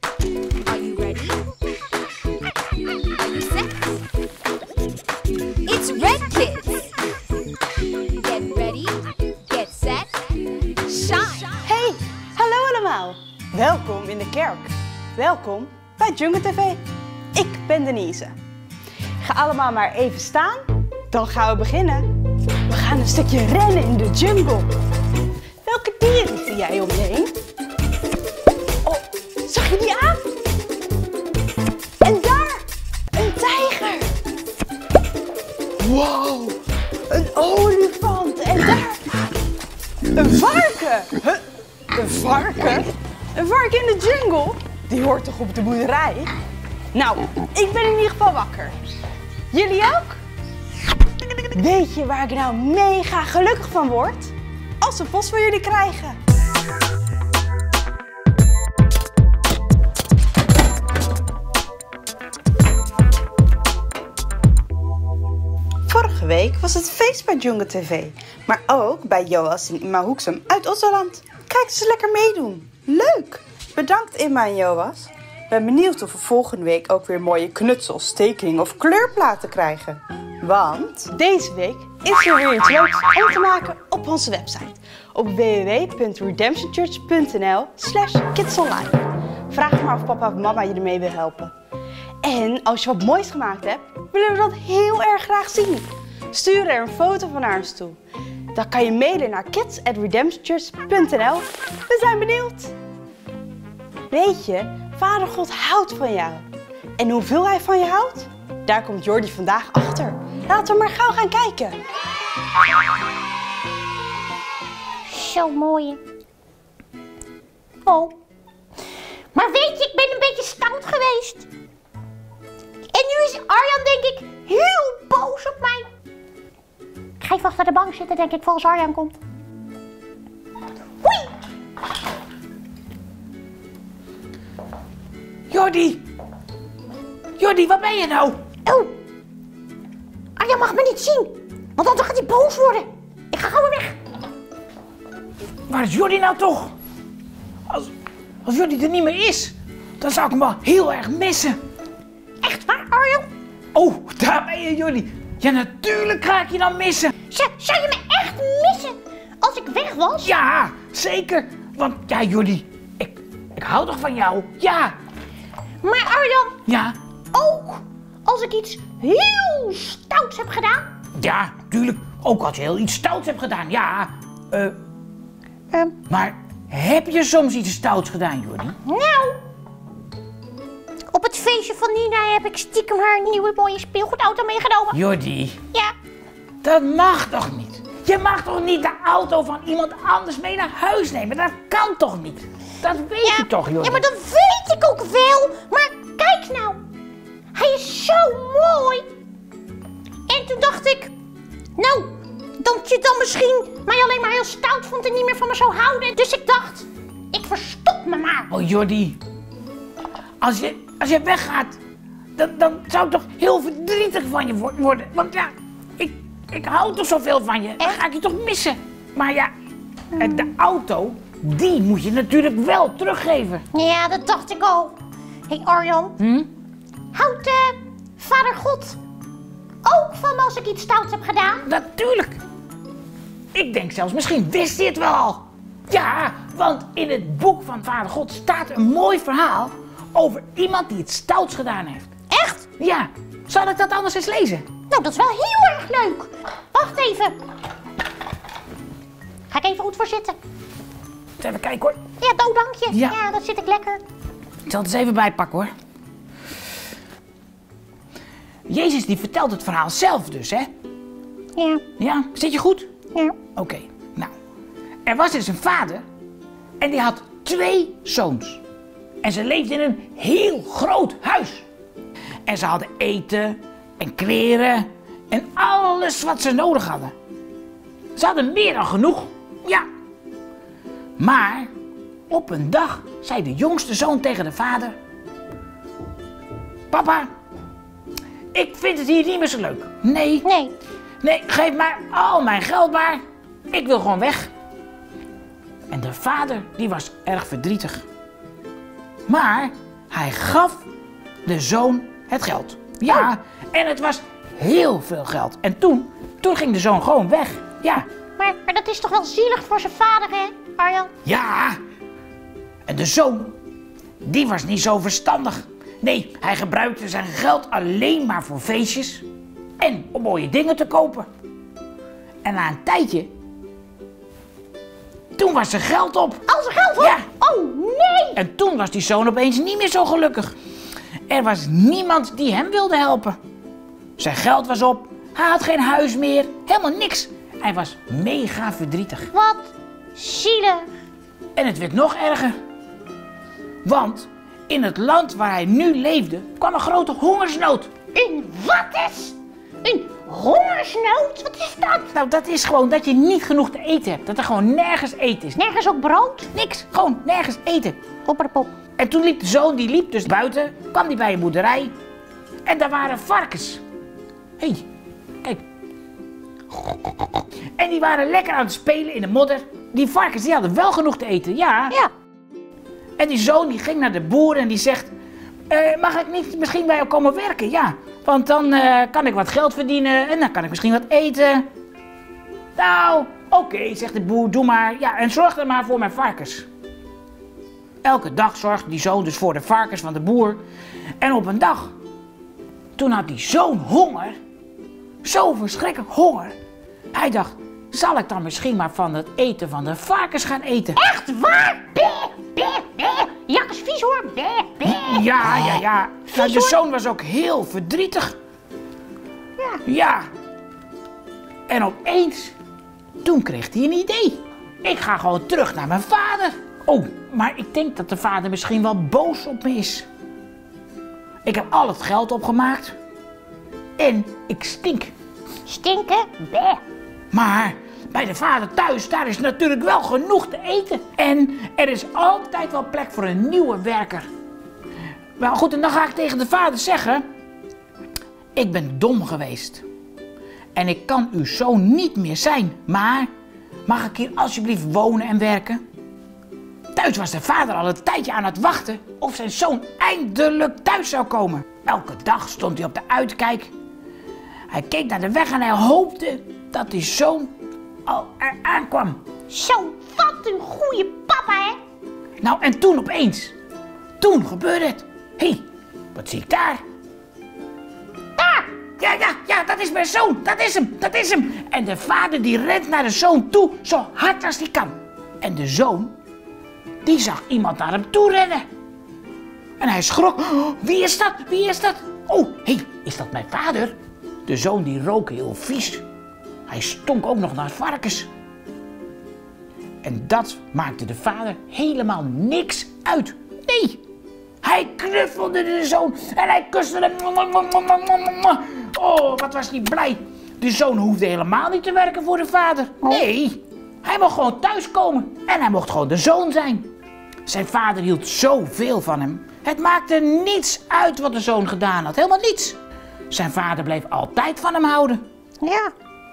Are you ready? Set? It's Red Kids. Get ready, get set, shine. Hey, hallo allemaal. Welkom in de kerk. Welkom bij Jungle TV. Ik ben Denise. Ga allemaal maar even staan, dan gaan we beginnen. We gaan een stukje rennen in de jungle. Welke dieren zie jij om je heen? Zag je die aan? En daar, een tijger. Wow, een olifant. En daar, een varken. Huh? Een varken? Een varken in de jungle? Die hoort toch op de boerderij? Nou, ik ben in ieder geval wakker. Jullie ook? Weet je waar ik nou mega gelukkig van word? Als we post voor jullie krijgen. Vorige week was het feest bij Jungle TV. Maar ook bij Joas en Imma Hoeksem uit Osseland. Kijk eens lekker meedoen. Leuk! Bedankt Imma en Joas. Ben benieuwd of we volgende week ook weer mooie knutsels, tekeningen of kleurplaten krijgen. Want deze week is er weer iets leuks om te maken op onze website. Op www.redemptionchurch.nl slash kidsonline. Vraag maar of papa of mama je ermee wil helpen. En als je wat moois gemaakt hebt, willen we dat heel erg graag zien. Stuur er een foto van naar ons toe. Dan kan je mailen naar kids@redemptionchurch.nl. We zijn benieuwd. Weet je, Vader God houdt van jou. En hoeveel hij van je houdt? Daar komt Jordi vandaag achter. Laten we maar gauw gaan kijken. Zo mooi. Oh. Maar weet je, ik ben een beetje stout geweest. En nu is Arjan, denk ik, heel boos op mij. Ik ga even achter de bank zitten, denk ik, voor als Arjan komt. Hoi! Jordi! Jordi, waar ben je nou? Oh. Arjan mag me niet zien, want anders gaat hij boos worden. Ik ga gauw weer weg. Waar is Jordi nou toch? Als, als Jordi er niet meer is, dan zou ik hem wel heel erg missen. Echt waar, Arjan? Oh, daar ben je, Jordi. Ja, natuurlijk ga ik je dan missen. Zou, zou je me echt missen als ik weg was? Ja, zeker. Want ja, Jordi, ik, ik hou toch van jou? Ja, Maar Arjan, ja, ook als ik iets heel stouts heb gedaan? ja, tuurlijk. Ook als je heel iets stouts hebt gedaan, ja. Eh, Ehm, maar heb je soms iets stouts gedaan, Jordi? nou. Op het feestje van Nina heb ik stiekem haar nieuwe mooie speelgoedauto meegenomen. Jordi, Ja, dat mag toch niet? Je mag toch niet de auto van iemand anders mee naar huis nemen? Dat kan toch niet? Dat weet ja. je toch, Jordi? Ja, maar dat weet ik ook wel. Maar kijk nou. Hij is zo mooi. En toen dacht ik, nou, dat je dan misschien mij alleen maar heel stout vond en niet meer van me zou houden. Dus ik dacht, ik verstop me maar. Oh, Jordi. Als je, als je weggaat, dan, dan zou ik toch heel verdrietig van je wo- worden. Want ja, ik, ik hou toch zoveel van je. Dan Echt? ga ik je toch missen. Maar ja, eh, de auto, die moet je natuurlijk wel teruggeven. Ja, dat dacht ik al. Hé hey Arjan, Hm? houdt eh, vader God ook van me als ik iets stouts heb gedaan? Natuurlijk. Ik denk zelfs, misschien wist hij het wel al. Ja, want in het boek van Vader God staat een mooi verhaal over iemand die het stouts gedaan heeft. Echt? Ja, zal ik dat anders eens lezen? Nou, dat is wel heel erg leuk. Wacht even. Ga ik even goed voor zitten. Even kijken hoor. Ja, nou dank je. Ja. Ja, dat zit ik lekker. Ik zal het eens even bijpakken hoor. Jezus die vertelt het verhaal zelf dus, hè? Ja, Ja, zit je goed? ja. Oké, nou. Er was dus een vader en die had twee zoons. En ze leefden in een heel groot huis. En ze hadden eten en kleren en alles wat ze nodig hadden. Ze hadden meer dan genoeg, ja. Maar op een dag zei de jongste zoon tegen de vader: Papa, ik vind het hier niet meer zo leuk. Nee, Nee. Nee, geef mij al mijn geld maar. Ik wil gewoon weg. En de vader, die was erg verdrietig. Maar hij gaf de zoon het geld. Ja, en het was heel veel geld. En toen, toen ging de zoon gewoon weg. Ja, Maar, maar dat is toch wel zielig voor zijn vader, hè, Arjan? ja. En de zoon, die was niet zo verstandig. Nee, hij gebruikte zijn geld alleen maar voor feestjes en om mooie dingen te kopen. En na een tijdje, toen was zijn geld op. Al zijn geld op? Ja. Oh, nee! En toen was die zoon opeens niet meer zo gelukkig. Er was niemand die hem wilde helpen. Zijn geld was op, hij had geen huis meer, helemaal niks. Hij was mega verdrietig. Wat zielig. En het werd nog erger. Want in het land waar hij nu leefde kwam een grote hongersnood. Een wat is? Een hongersnood? Wat is dat? Nou, dat is gewoon dat je niet genoeg te eten hebt. Dat er gewoon nergens eten is. Nergens ook brood? Niks, gewoon nergens eten. Popperpop. En toen liep de zoon, die liep dus buiten, kwam die bij een boerderij. En daar waren varkens. Hé, hey, kijk. En die waren lekker aan het spelen in de modder. Die varkens, die hadden wel genoeg te eten, ja. Ja. En die zoon die ging naar de boer en die zegt... "Eh, mag ik niet misschien bij jou komen werken? Ja, want dan eh, kan ik wat geld verdienen en dan kan ik misschien wat eten. Nou, oké, zegt de boer, doe maar. Ja, en zorg dan maar voor mijn varkens. Elke dag zorgde die zoon dus voor de varkens van de boer. En op een dag, toen had die zoon honger. Zo verschrikkelijk honger. Hij dacht, zal ik dan misschien maar van het eten van de varkens gaan eten? Echt waar? Jak is vies hoor. Ja, ja, ja. Nou, de zoon was ook heel verdrietig. Ja. Ja. En opeens, toen kreeg hij een idee. Ik ga gewoon terug naar mijn vader. Oh, maar ik denk dat de vader misschien wel boos op me is. Ik heb al het geld opgemaakt. En ik stink. Stinken? Bé. Maar bij de vader thuis, daar is natuurlijk wel genoeg te eten. En er is altijd wel plek voor een nieuwe werker. Maar goed, en dan ga ik tegen de vader zeggen... Ik ben dom geweest. En ik kan uw zoon niet meer zijn. Maar mag ik hier alsjeblieft wonen en werken? Thuis was de vader al een tijdje aan het wachten of zijn zoon eindelijk thuis zou komen. Elke dag stond hij op de uitkijk. Hij keek naar de weg en hij hoopte dat die zoon al eraan kwam. Zo, wat een goede papa, hè? Nou, en toen opeens, toen gebeurde het. Hé, hey, wat zie ik daar? Daar. Ja, ja, ja, dat is mijn zoon. Dat is hem, dat is hem. En de vader die rent naar de zoon toe, zo hard als hij kan. En de zoon, die zag iemand naar hem toe rennen. En hij schrok. "Oh, wie is dat? Wie is dat? Oh, hé, hey, is dat mijn vader? De zoon die rook heel vies. Hij stonk ook nog naar varkens. En dat maakte de vader helemaal niks uit. Nee, hij knuffelde de zoon en hij kuste hem. Oh, wat was hij blij. De zoon hoefde helemaal niet te werken voor de vader. Nee, hij mocht gewoon thuiskomen en hij mocht gewoon de zoon zijn. Zijn vader hield zoveel van hem. Het maakte niets uit wat de zoon gedaan had. Helemaal niets. Zijn vader bleef altijd van hem houden. Ja.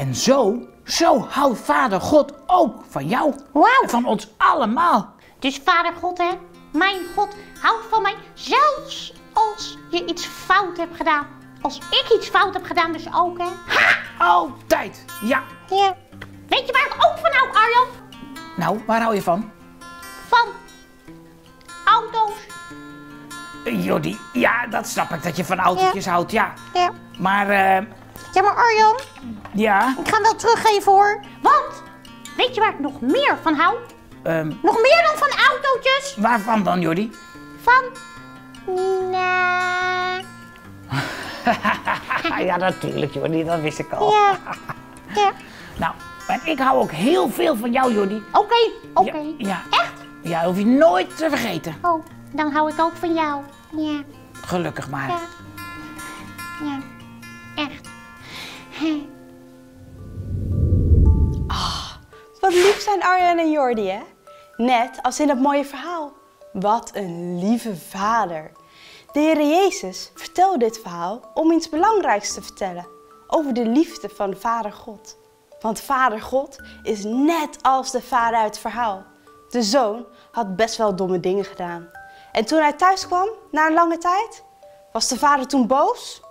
En zo, zo houdt vader God ook van jou. Wauw. En van ons allemaal. Dus vader God, hè? Mijn God houdt van mij. Zelfs als je iets fout hebt gedaan. Als ik iets fout heb gedaan, dus ook, hè? Ha! Altijd. Ja. Ja. Weet je waar ik ook van hou, Arjan? Nou, waar hou je van? Van auto's. Eh, Jody, ja, dat snap ik dat je van autootjes houdt, ja. Ja. Maar, eh, Ja, maar Arjan, ja, ik ga hem wel teruggeven hoor. Want, weet je waar ik nog meer van hou? ehm, Nog meer dan van autootjes? waarvan dan, Jody? Van Nina. ja, natuurlijk, Jody, dat wist ik al. Ja. Ja. Nou, en ik hou ook heel veel van jou, Jody. Oké, oké. Ja, ja. Echt? Ja, hoef je nooit te vergeten. Oh, dan hou ik ook van jou. Ja, Gelukkig maar. ja. Ja, echt. Hè. Wat lief zijn Arjan en Jordi, hè? Net als in dat mooie verhaal. Wat een lieve vader. De Heer Jezus vertelde dit verhaal om iets belangrijks te vertellen. Over de liefde van Vader God. Want Vader God is net als de vader uit het verhaal. De zoon had best wel domme dingen gedaan. En toen hij thuis kwam, na een lange tijd, was de vader toen boos?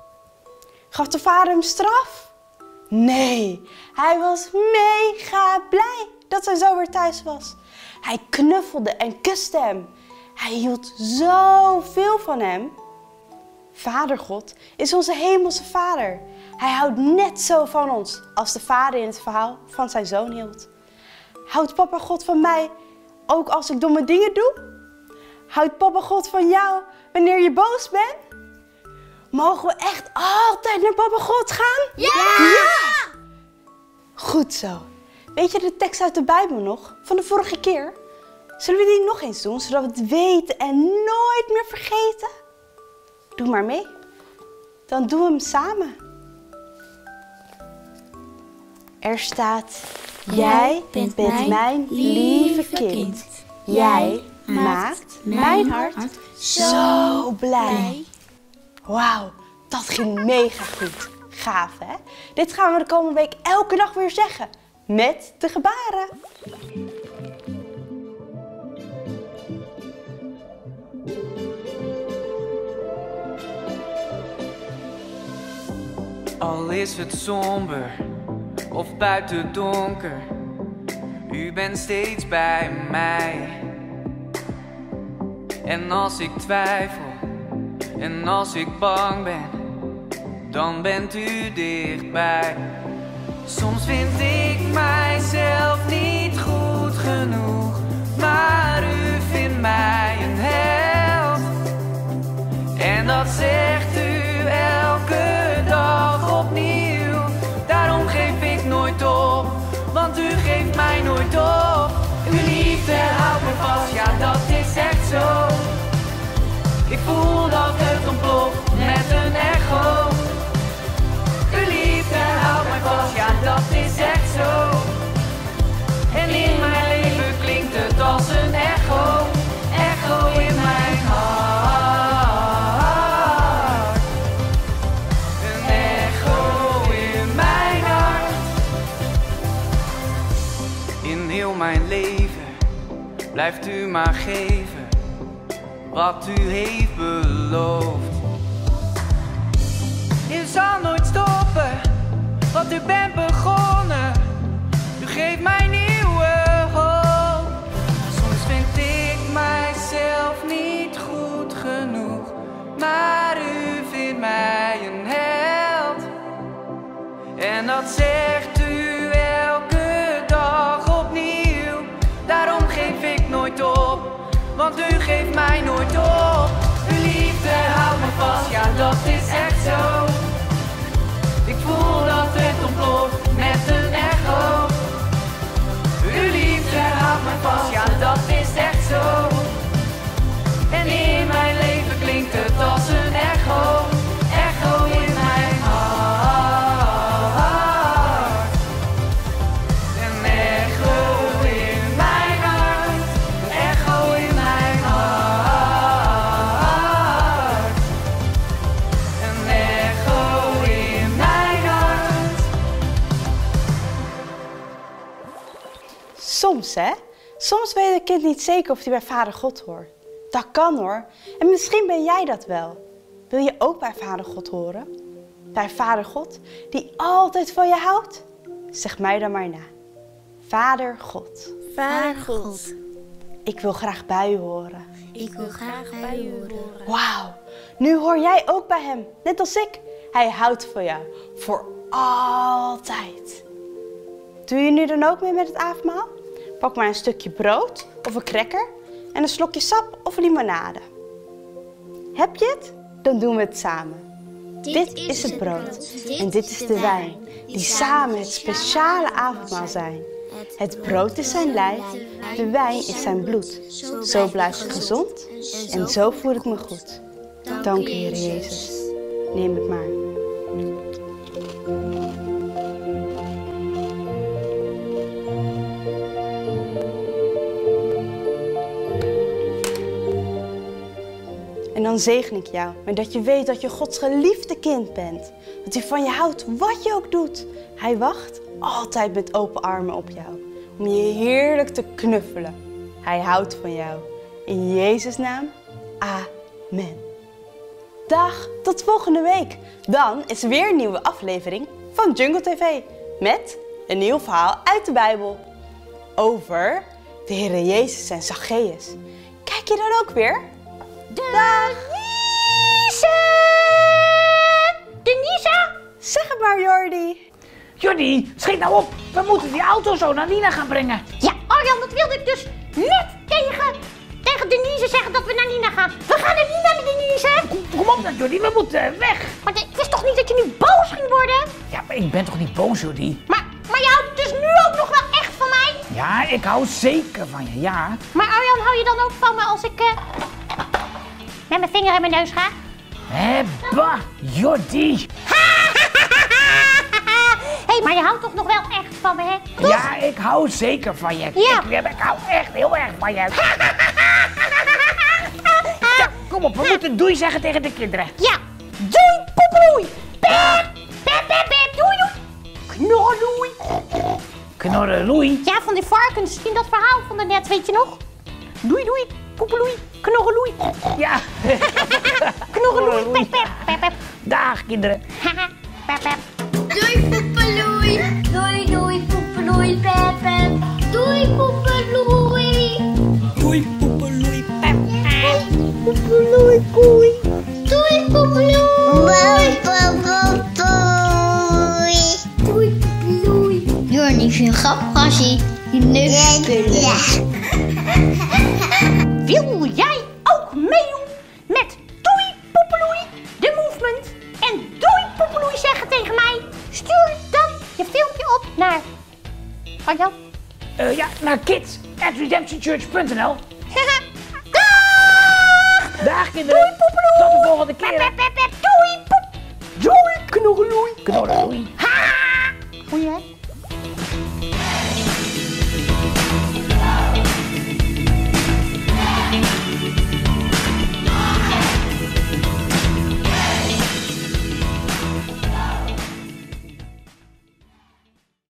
Gaf de vader hem straf? Nee, hij was mega blij dat zijn zoon weer thuis was. Hij knuffelde en kuste hem. Hij hield zoveel van hem. Vader God is onze hemelse vader. Hij houdt net zo van ons als de vader in het verhaal van zijn zoon hield. Houdt papa God van mij ook als ik domme dingen doe? Houdt papa God van jou wanneer je boos bent? Mogen we echt altijd naar papa God gaan? Ja! Goed zo. Weet je de tekst uit de Bijbel nog? Van de vorige keer? Zullen we die nog eens doen, zodat we het weten en nooit meer vergeten? Doe maar mee. Dan doen we hem samen. Er staat, jij bent, mijn lieve kind. Jij maakt mijn hart zo blij. Wauw, dat ging mega goed. Gaaf hè? Dit gaan we de komende week elke dag weer zeggen. Met de gebaren. Al is het somber of buiten donker, u bent steeds bij mij. En als ik twijfel en als ik bang ben, dan bent u dichtbij. Soms vind ik mijzelf niet goed genoeg, maar u vindt mij een held. En dat zegt u elke dag opnieuw. Daarom geef ik nooit op, want u geeft mij nooit op. blijft u maar geven wat u heeft beloofd. U zal nooit stoppen wat u bent begonnen. U geeft mij nieuwe hoop. Soms vind ik mijzelf niet goed genoeg, maar u vindt mij een held. En dat zegt want u geeft mij nooit op. Soms hè? Soms weet een kind niet zeker of hij bij vader God hoort. Dat kan hoor. En misschien ben jij dat wel. Wil je ook bij vader God horen? Bij vader God die altijd van je houdt? Zeg mij dan maar na. Vader God, Vader God, ik wil graag bij u horen. ik wil graag bij u horen. Wauw, nu hoor jij ook bij hem, net als ik. Hij houdt van jou, voor altijd. Doe je nu dan ook mee met het avondmaal? Pak maar een stukje brood of een cracker en een slokje sap of limonade. Heb je het? Dan doen we het samen. Dit is het brood en dit is de wijn, die samen het speciale avondmaal zijn. Het brood is zijn lijf, de wijn is zijn bloed. Zo blijf ik gezond en zo voel ik me goed. Dank u, Heer Jezus. Neem het maar. Dan zegen ik jou met dat je weet dat je Gods geliefde kind bent. Dat hij van je houdt, wat je ook doet. Hij wacht altijd met open armen op jou. Om je heerlijk te knuffelen. Hij houdt van jou. In Jezus' naam. Amen. Dag, tot volgende week. Dan is er weer een nieuwe aflevering van Jungle TV met een nieuw verhaal uit de Bijbel over de Heer Jezus en Zacchaeus. Kijk je dan ook weer? Dag! Denise! Zeg het maar, Jordi. Jordi, schiet nou op. We moeten die auto zo naar Nina gaan brengen. Ja, Arjan, dat wilde ik dus net tegen, tegen Denise zeggen dat we naar Nina gaan. We gaan naar Nina, Denise! Kom op dan, Jordi. We moeten weg. Maar de- het is toch niet dat je nu boos ging worden? Ja, maar ik ben toch niet boos, Jordi? Maar, maar je houdt dus nu ook nog wel echt van mij? Ja, ik hou zeker van je, ja. Maar Arjan, hou je dan ook van me als ik eh, met mijn vinger in mijn neus ga? Bah, Jordi. Hé, hey, maar je houdt toch nog wel echt van me, hè? Toch? Ja, ik hou zeker van je. Ja. Ik, ik hou echt heel erg van je. Ja, kom op, we moeten doei zeggen tegen de kinderen. Ja, doei poepeloei. Pep, pep, pep, pep, doei doei. Knorreloei. Knorreloei. Ja, van die varkens in dat verhaal van daarnet, weet je nog? Doei doei, poepeloei, knorreloei. Ja, Knorreloei, pep, pep, pep, pep. dag kinderen. Pep, pep. Doei poepeloei. Doei doei poepeloei pep pep. Doei poepeloei. Doei poepeloei pep. Poepeloei koei. Doei poepeloei. Doei poepeloei. Jornie vindt grappig als hij je neus spullen. Arjan? Eh, ja, naar kids at redemptionchurch.nl. Dag! Dag kinderen. Doei Poepeloei! Tot de volgende keer. pep, pep, pep. Doei poep! Doei knorreloei! Knorreloei. Ha! Goeie hè?